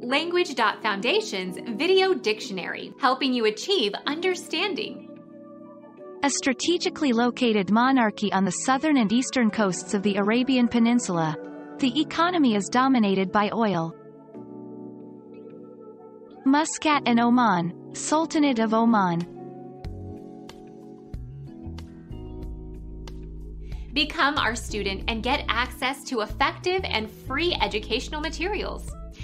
Language.Foundation's Video Dictionary, helping you achieve understanding. A strategically located monarchy on the southern and eastern coasts of the Arabian Peninsula. The economy is dominated by oil. Muscat and Oman, Sultanate of Oman. Become our student and get access to effective and free educational materials.